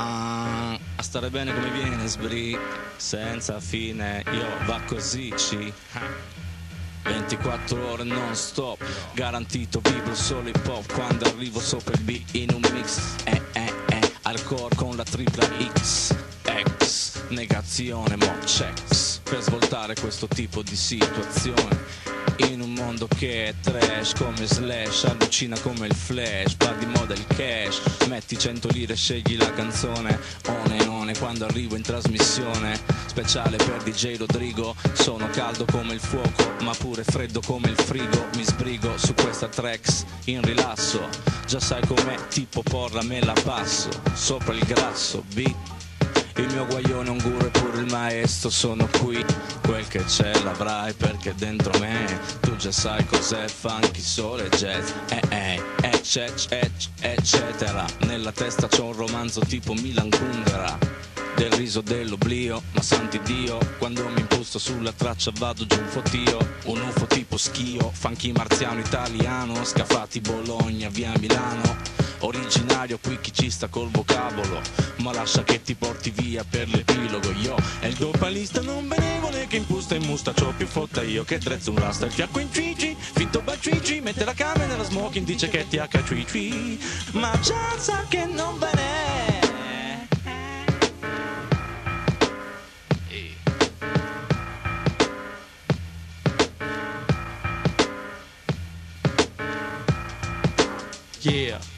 Ah, a stare bene come viene, sbri, senza fine, io va così, ci. 24 ore non stop, garantito vivo solo hip hop quando arrivo sopra il beat in un mix. Eh, eh, eh, hardcore con la tripla X, X, negazione, mo checks, per svoltare questo tipo di situazione. Mondo che è trash come slash Allucina come il flash Va di moda il cash Metti 100 lire e scegli la canzone One one quando arrivo in trasmissione Speciale per DJ Rodrigo Sono caldo come il fuoco Ma pure freddo come il frigo Mi sbrigo su questa tracks in rilasso Già sai com'è tipo porra me la passo Sopra il grasso beat il mio guaglione un guru e pure il maestro. Sono qui Quel che c'è l'avrai perché dentro me Tu già sai cos'è. Funky sole e jazz Eh eh, ecc, eccetera. Nella testa c'ho un romanzo tipo Milan Kundera. Del riso dell'oblio, ma santi Dio, quando mi imposto sulla traccia vado giù un fotio, un UFO tipo schio, funky marziano italiano, scafati Bologna, via Milano, originario qui chi ci sta col vocabolo, ma lascia che ti porti via per l'epilogo, io è il dopalista non benevole che impusta in musta, ciò più fotta io che trezzo un rasta, il fiacco in cici, finto bacici, mette la camera nella smoking, dice che ti HCC, ma già sa che non ve ne è. Yeah.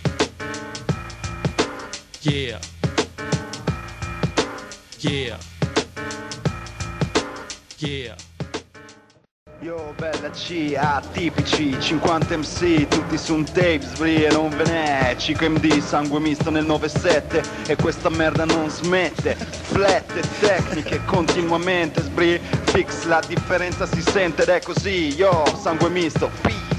Yeah. Yeah. Yeah. Yo, bella C, atipici, 50 MC, tutti su un tape, svrie non ve n'è, Cico MD, sangue misto nel 97, e questa merda non smette, flette tecniche continuamente, sbri, fix, la differenza si sente ed è così, yo, sangue misto, P